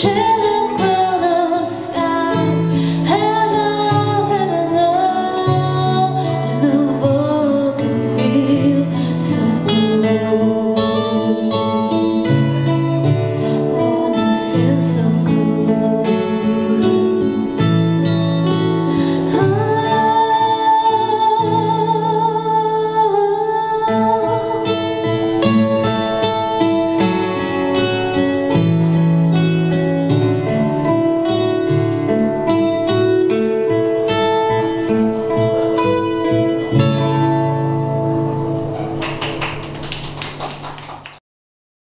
share